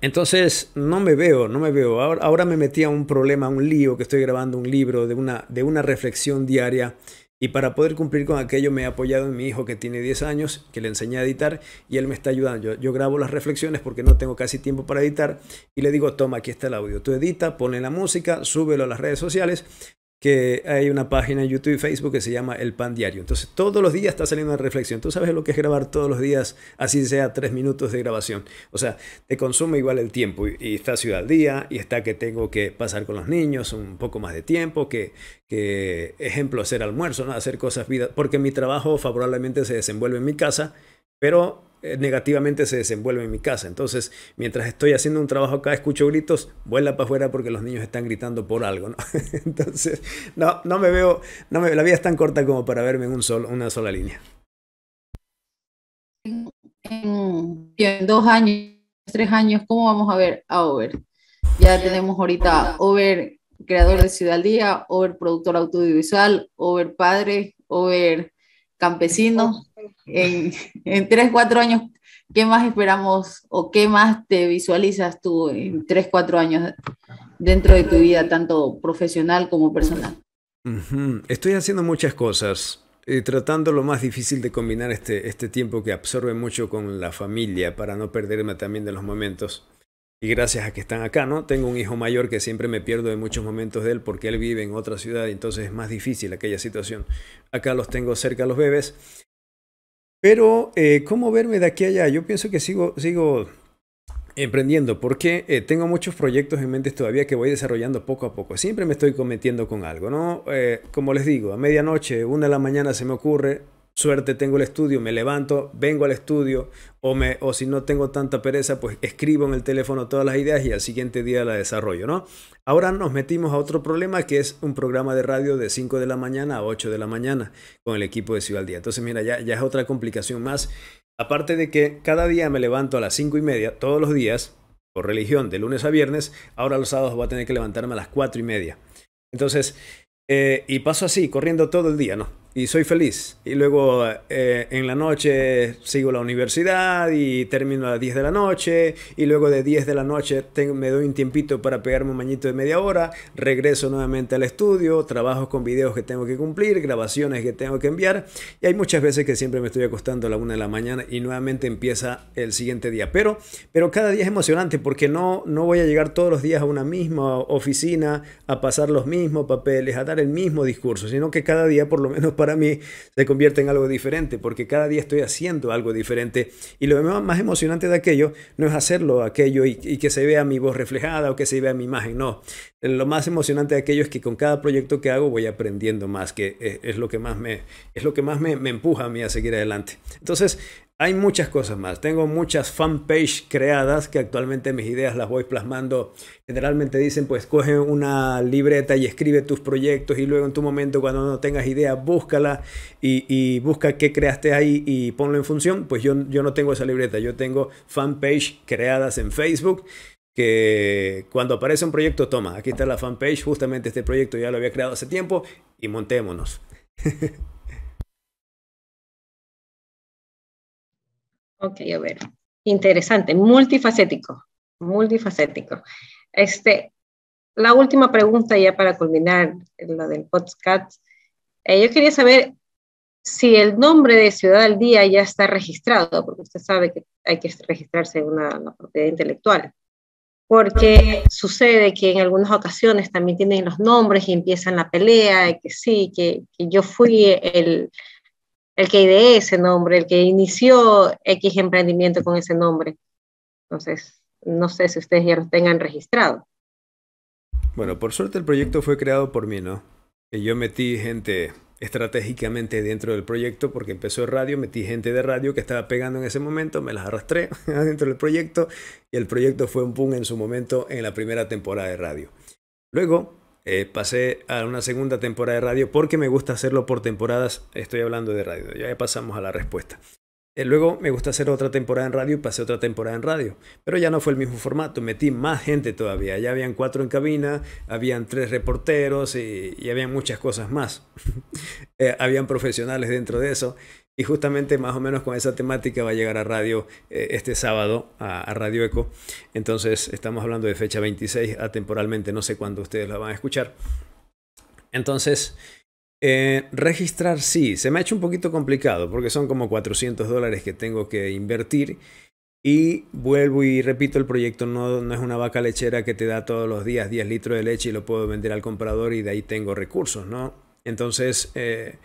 Entonces no me veo, no me veo. Ahora, ahora me metí a un problema, a un lío, que estoy grabando un libro de una, de una reflexión diaria y para poder cumplir con aquello me he apoyado en mi hijo que tiene 10 años, que le enseñé a editar y él me está ayudando. Yo, grabo las reflexiones porque no tengo casi tiempo para editar y le digo, toma, aquí está el audio. Tú edita, ponle la música, súbelo a las redes sociales que hay una página en YouTube y Facebook que se llama El Pan Diario. Entonces todos los días está saliendo una reflexión. Tú sabes lo que es grabar todos los días, así sea tres minutos de grabación. O sea, te consume igual el tiempo y, está ciudad al día y está que tengo que pasar con los niños un poco más de tiempo, que, que ejemplo, hacer almuerzo, ¿no? hacer cosas, vida, porque mi trabajo favorablemente se desenvuelve en mi casa, pero negativamente se desenvuelve en mi casa. Entonces, mientras estoy haciendo un trabajo acá, escucho gritos, vuela para afuera porque los niños están gritando por algo. Entonces, no, no me veo, no me, la vida es tan corta como para verme en un una sola línea. En, dos años, tres años, ¿cómo vamos a ver a Over? Ya tenemos ahorita Over, creador de Ciudad Día, Over, productor audiovisual, Over, padre, Over, campesino. En, en tres, cuatro años, ¿qué más esperamos o qué más te visualizas tú en tres, cuatro años dentro de tu vida, tanto profesional como personal? Estoy haciendo muchas cosas. Eh, tratando lo más difícil de combinar este, este tiempo que absorbe mucho con la familia para no perderme también de los momentos. Y gracias a que están acá, ¿no? Tengo un hijo mayor que siempre me pierdo de muchos momentos de él porque él vive en otra ciudad y entonces es más difícil aquella situación. Acá los tengo cerca los bebés. Pero, eh, ¿cómo verme de aquí a allá? Yo pienso que sigo, sigo emprendiendo porque eh, tengo muchos proyectos en mente todavía que voy desarrollando poco a poco. Siempre me estoy cometiendo con algo, ¿no? Eh, como les digo, a medianoche, una de la mañana se me ocurre, suerte tengo el estudio, me levanto, vengo al estudio o, me, o si no tengo tanta pereza, pues escribo en el teléfono todas las ideas y al siguiente día la desarrollo, ¿no? Ahora nos metimos a otro problema que es un programa de radio de 5 de la mañana a 8 de la mañana con el equipo de Ciudad Día. Entonces, mira, ya, ya es otra complicación más Aparte de que cada día me levanto a las cinco y media, todos los días, por religión, de lunes a viernes, ahora los sábados voy a tener que levantarme a las cuatro y media. Entonces, eh, y paso así, corriendo todo el día, ¿no? Y soy feliz. Y luego eh, en la noche sigo la universidad y termino a las 10 de la noche y luego de 10 de la noche me doy un tiempito para pegarme un mañito de media hora, regreso nuevamente al estudio, trabajo con videos que tengo que cumplir, grabaciones que tengo que enviar y hay muchas veces que siempre me estoy acostando a la 1 de la mañana y nuevamente empieza el siguiente día. Pero, pero cada día es emocionante porque no, no voy a llegar todos los días a una misma oficina a pasar los mismos papeles, a dar el mismo discurso, sino que cada día por lo menos para mí se convierte en algo diferente, porque cada día estoy haciendo algo diferente. Y lo más emocionante de aquello no es hacerlo aquello y, que se vea mi voz reflejada o que se vea mi imagen, no. Lo más emocionante de aquello es que con cada proyecto que hago voy aprendiendo más, que es, lo que más me, es lo que más me empuja a mí a seguir adelante. Entonces, hay muchas cosas más. Tengo muchas fanpage creadas que actualmente mis ideas las voy plasmando. Generalmente dicen, pues coge una libreta y escribe tus proyectos y luego en tu momento cuando no tengas idea, búscala y, busca qué creaste ahí y ponlo en función. Pues yo, yo no tengo esa libreta. Yo tengo fanpage creadas en Facebook que cuando aparece un proyecto, toma, aquí está la fanpage, justamente este proyecto ya lo había creado hace tiempo y montémonos. Ok, a ver. Interesante, multifacético, multifacético. Este, la última pregunta ya para culminar lo del podcast. Eh, yo quería saber si el nombre de Ciudad al Día ya está registrado, porque usted sabe que hay que registrarse en una, propiedad intelectual. Porque sucede que en algunas ocasiones también tienen los nombres y empiezan la pelea, que sí, que yo fui el, el que ideé ese nombre, el que inició X emprendimiento con ese nombre. Entonces, no sé si ustedes ya lo tengan registrado. Bueno, por suerte el proyecto fue creado por mí, ¿no? Y yo metí gente estratégicamente dentro del proyecto porque empezó radio, metí gente de radio que estaba pegando en ese momento, me las arrastré dentro del proyecto y el proyecto fue un boom en su momento en la primera temporada de radio. Luego eh, pasé a una segunda temporada de radio porque me gusta hacerlo por temporadas. Estoy hablando de radio, ya pasamos a la respuesta. Eh, luego me gusta hacer otra temporada en radio y pasé otra temporada en radio. Pero ya no fue el mismo formato, metí más gente todavía. Ya habían cuatro en cabina, habían tres reporteros y, y habían muchas cosas más. Eh, habían profesionales dentro de eso. Y justamente más o menos con esa temática va a llegar a radio eh, este sábado, a, Radio Eco. Entonces estamos hablando de fecha 26, atemporalmente, no sé cuándo ustedes la van a escuchar. Entonces, eh, registrar sí, se me ha hecho un poquito complicado porque son como 400 dólares que tengo que invertir. Y vuelvo y repito, el proyecto no, no, es una vaca lechera que te da todos los días 10 litros de leche y lo puedo vender al comprador y de ahí tengo recursos, ¿no? Entonces, eh,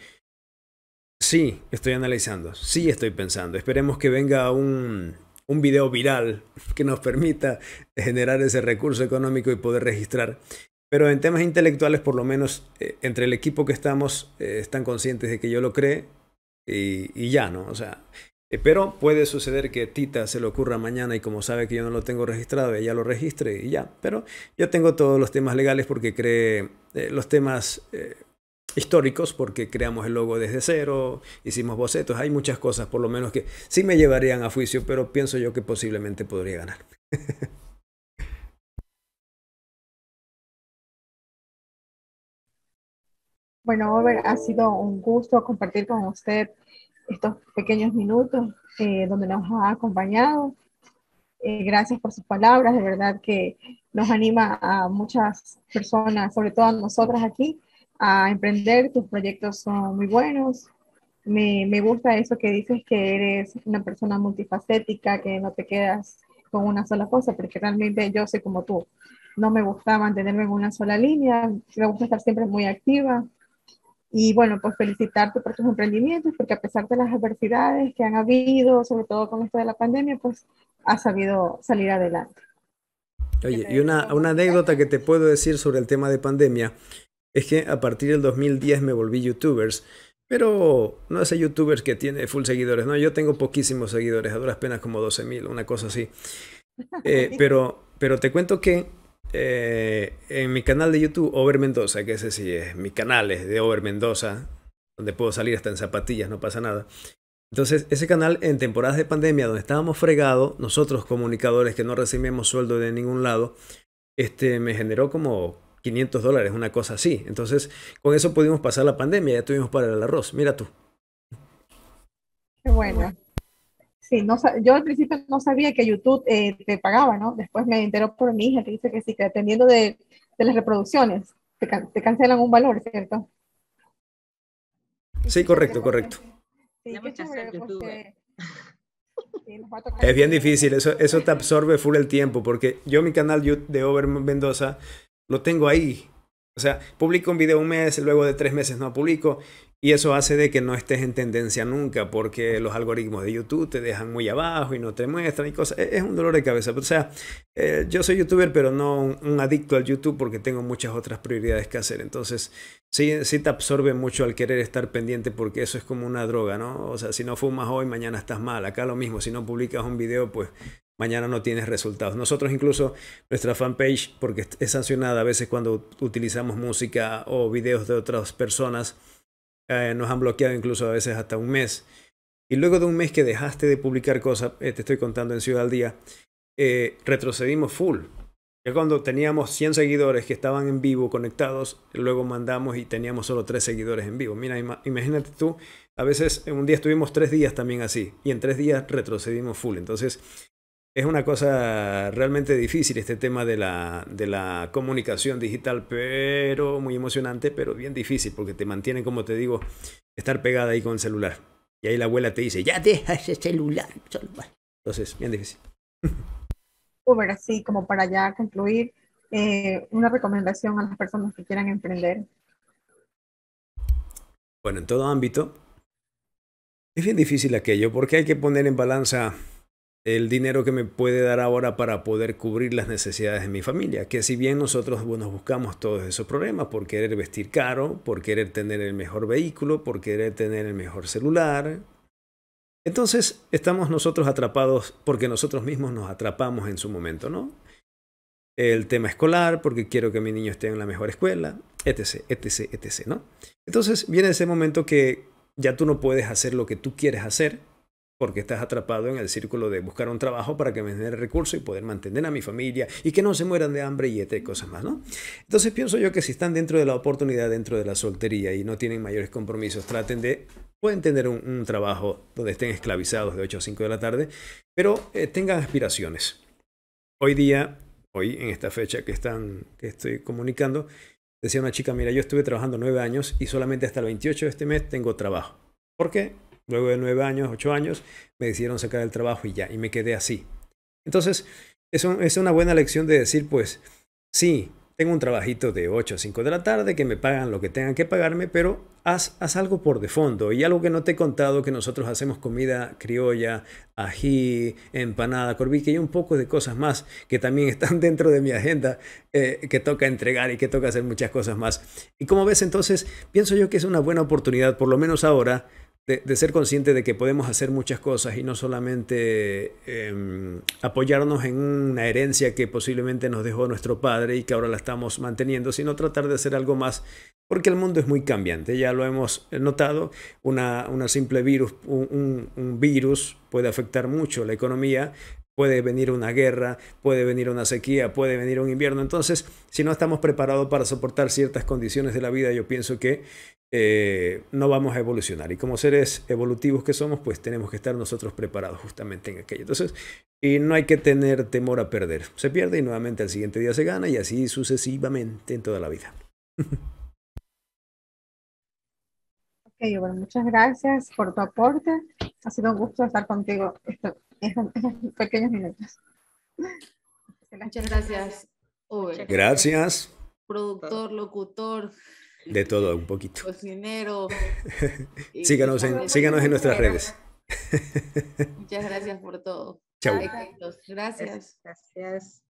Sí, estoy analizando, sí estoy pensando. Esperemos que venga un, un video viral que nos permita generar ese recurso económico y poder registrar. Pero en temas intelectuales, por lo menos eh, entre el equipo que estamos, eh, están conscientes de que yo lo cree y, ya, ¿no? O sea, Eh, pero puede suceder que Tita se le ocurra mañana y como sabe que yo no lo tengo registrado, ella lo registre y ya. Pero yo tengo todos los temas legales porque cree los temas históricos porque creamos el logo desde cero, hicimos bocetos, hay muchas cosas por lo menos que sí me llevarían a juicio, pero pienso yo que posiblemente podría ganar. Bueno, Over, ha sido un gusto compartir con usted estos pequeños minutos eh, donde nos ha acompañado. Eh, gracias por sus palabras, de verdad que nos anima a muchas personas, sobre todo a nosotras aquí, a emprender. Tus proyectos son muy buenos. Me, me gusta eso que dices que eres una persona multifacética, que no te quedas con una sola cosa, porque realmente yo soy como tú. No me gusta mantenerme en una sola línea, me gusta estar siempre muy activa, y bueno, pues felicitarte por tus emprendimientos, porque a pesar de las adversidades que han habido, sobre todo con esto de la pandemia, pues has sabido salir adelante. Oye, y una, una anécdota que te puedo decir sobre el tema de pandemia es que a partir del 2010 me volví youtubers, pero no ese youtubers que tiene full seguidores, no, yo tengo poquísimos seguidores, a duras penas como 12 mil, una cosa así. Eh, pero, pero te cuento que eh, en mi canal de YouTube, Over Mendoza, que ese sí es mi canal, es de Over Mendoza, donde puedo salir hasta en zapatillas, no pasa nada. Entonces, ese canal en temporadas de pandemia, donde estábamos fregados, nosotros comunicadores que no recibimos sueldo de ningún lado, este, me generó como 500 dólares, una cosa así. Entonces, con eso pudimos pasar la pandemia, ya tuvimos para el arroz. Mira tú. Qué bueno. Sí, no, yo al principio no sabía que YouTube eh, te pagaba, ¿no? Después me enteró por mi hija que dice que sí, que dependiendo de, de las reproducciones, te, te, cancelan un valor, ¿cierto? Sí, correcto, correcto. Sí, es bien difícil, eso, eso te absorbe full el tiempo, porque yo mi canal de Over Mendoza lo tengo ahí. O sea, publico un video un mes, luego de tres meses no publico, y eso hace de que no estés en tendencia nunca, porque los algoritmos de YouTube te dejan muy abajo y no te muestran y cosas. Es un dolor de cabeza. O sea, eh, yo soy youtuber, pero no un, adicto al YouTube porque tengo muchas otras prioridades que hacer. Entonces, sí, sí te absorbe mucho al querer estar pendiente porque eso es como una droga, ¿no? O sea, si no fumas hoy, mañana estás mal. Acá lo mismo, si no publicas un video, pues mañana no tienes resultados. Nosotros incluso nuestra fanpage, porque es sancionada a veces cuando utilizamos música o videos de otras personas, eh, nos han bloqueado incluso a veces hasta un mes. Y luego de un mes que dejaste de publicar cosas, eh, te estoy contando en Ciudad al Día, eh, retrocedimos full. Ya cuando teníamos 100 seguidores que estaban en vivo conectados, luego mandamos y teníamos solo 3 seguidores en vivo. Mira, imagínate tú, a veces en un día estuvimos 3 días también así, y en 3 días retrocedimos full. Entonces, es una cosa realmente difícil este tema de la, de la comunicación digital, pero muy emocionante, pero bien difícil, porque te mantiene, como te digo, estar pegada ahí con el celular. Y ahí la abuela te dice, ya deja ese celular. Entonces, bien difícil. Uber, así como para ya concluir, eh, una recomendación a las personas que quieran emprender. Bueno, en todo ámbito, es bien difícil aquello, porque hay que poner en balanza el dinero que me puede dar ahora para poder cubrir las necesidades de mi familia. Que si bien nosotros nos buscamos todos esos problemas por querer vestir caro, por querer tener el mejor vehículo, por querer tener el mejor celular, entonces estamos nosotros atrapados porque nosotros mismos nos atrapamos en su momento, ¿no? El tema escolar, porque quiero que mi niño esté en la mejor escuela, etc., etc., etc., ¿no? Entonces viene ese momento que ya tú no puedes hacer lo que tú quieres hacer porque estás atrapado en el círculo de buscar un trabajo para que me den recursos y poder mantener a mi familia y que no se mueran de hambre y etc. cosas más, ¿no? Entonces pienso yo que si están dentro de la oportunidad, dentro de la soltería y no tienen mayores compromisos, traten de, pueden tener un, trabajo donde estén esclavizados de 8 a 5 de la tarde, pero eh, tengan aspiraciones. Hoy día, hoy en esta fecha que, están, que estoy comunicando, decía una chica, mira, yo estuve trabajando nueve años y solamente hasta el 28 de este mes tengo trabajo. ¿Por qué? Luego de nueve años, ocho años, me decidieron sacar el trabajo y ya, y me quedé así. Entonces, eso es una buena lección de decir, pues, sí, tengo un trabajito de 8 a 5 de la tarde, que me pagan lo que tengan que pagarme, pero haz, haz, algo por de fondo. Y algo que no te he contado, que nosotros hacemos comida criolla, ají, empanada, corvique y un poco de cosas más que también están dentro de mi agenda, eh, que toca entregar y que toca hacer muchas cosas más. Y como ves, entonces, pienso yo que es una buena oportunidad, por lo menos ahora, de, ser consciente de que podemos hacer muchas cosas y no solamente em, apoyarnos en una herencia que posiblemente nos dejó nuestro padre y que ahora la estamos manteniendo, sino tratar de hacer algo más, porque el mundo es muy cambiante, ya lo hemos notado, una, una simple virus, un, un virus puede afectar mucho la economía, puede venir una guerra, puede venir una sequía, puede venir un invierno. Entonces, si no estamos preparados para soportar ciertas condiciones de la vida, yo pienso que eh, no vamos a evolucionar. Y como seres evolutivos que somos, pues tenemos que estar nosotros preparados justamente en aquello. Entonces, y no hay que tener temor a perder. Se pierde y nuevamente al siguiente día se gana y así sucesivamente en toda la vida. Ok, bueno, muchas gracias por tu aporte. Ha sido un gusto estar contigo estos, pequeños minutos. Muchas gracias. Gracias. Productor, locutor. De todo, un poquito. Cocinero. síganos, en, síganos en nuestras redes. Muchas gracias por todo. Chao. Gracias. Gracias.